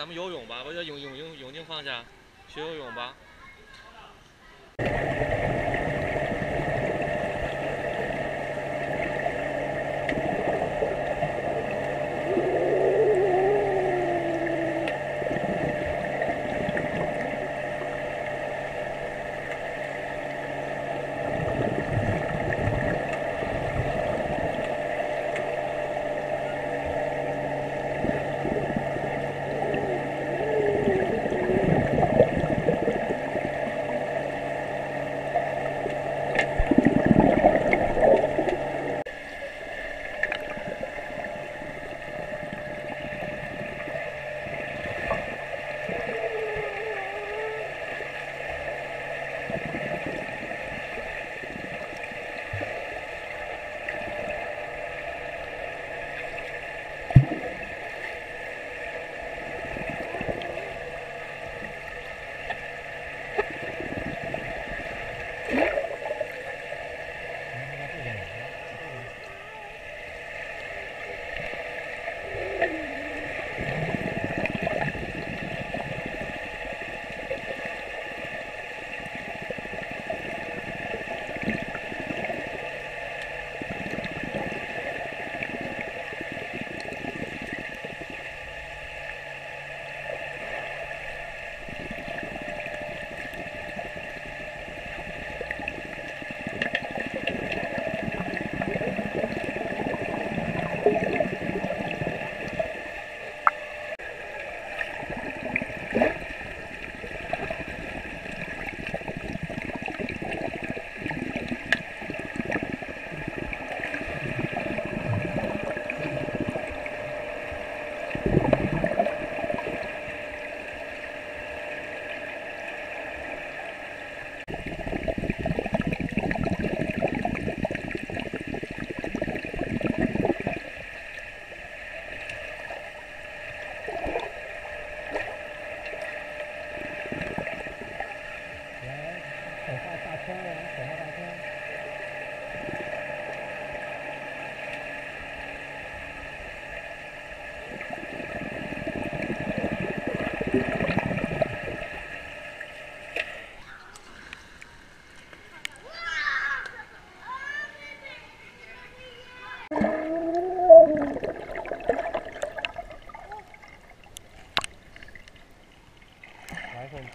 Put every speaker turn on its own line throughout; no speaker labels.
咱们游泳吧，把这泳泳泳泳镜放下，学游泳吧。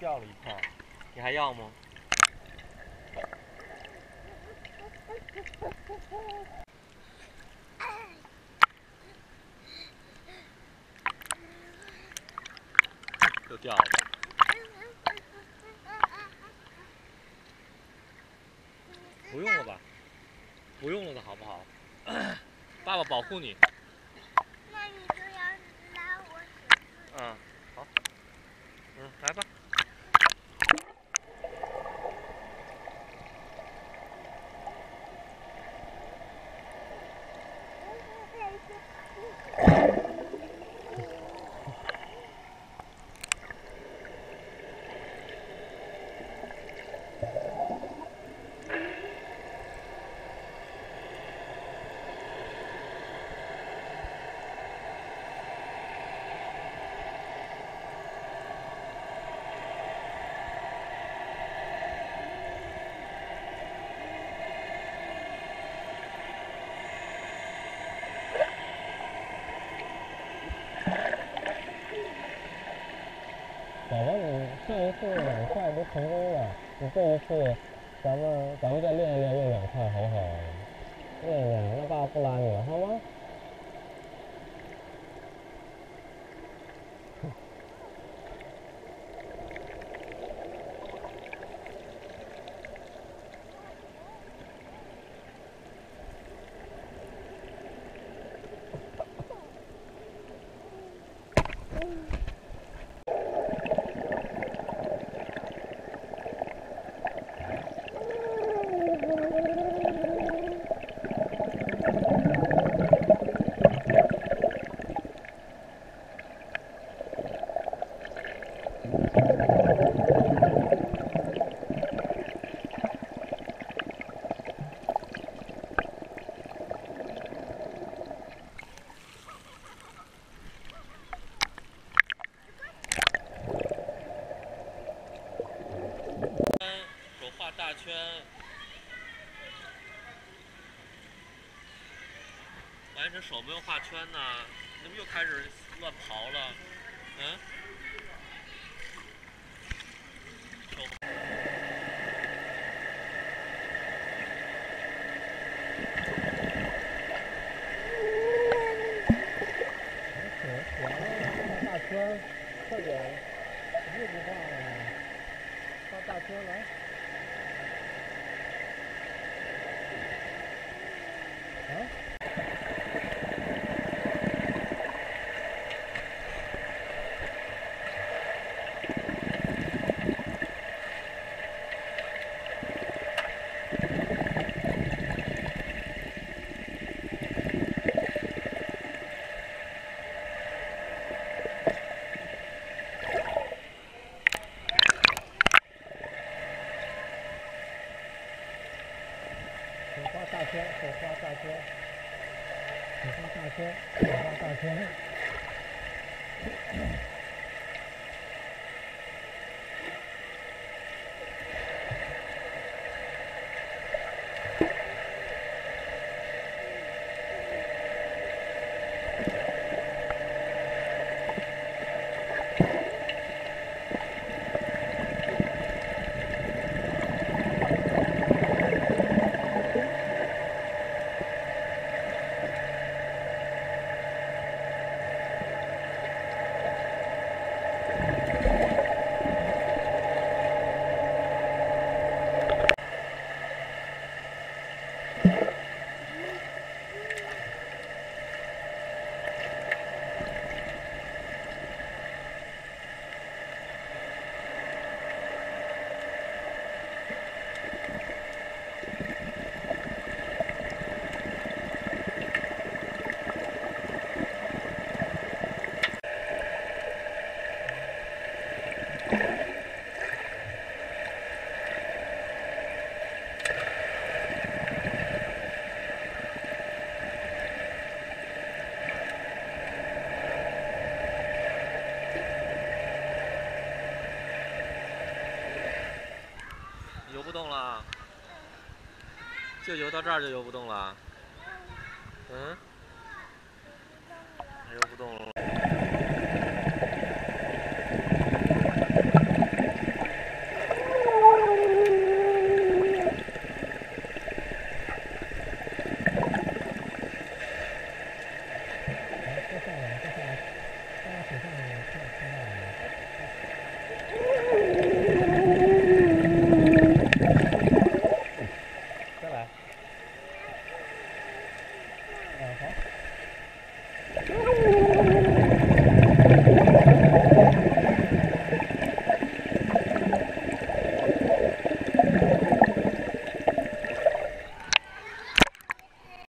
掉了一块，
你还要吗？又掉了。不用了吧？不用了的好不好？爸爸保护你。
那你就要拉我。
嗯，好。嗯，来吧。
宝宝你上一次两块都成功了你这一次咱们咱们再练一练用两块好不好练一练那爸爸不拉你了好吗
完这手没有画圈呢，怎么又开始乱刨了？嗯？手
画大圈，快点，又不画了，画大圈来。啊？手画大圈，手花大圈，手花大圈，手花大圈。
动了，就游到这儿就游不动了。嗯？游不动了。Uh-huh.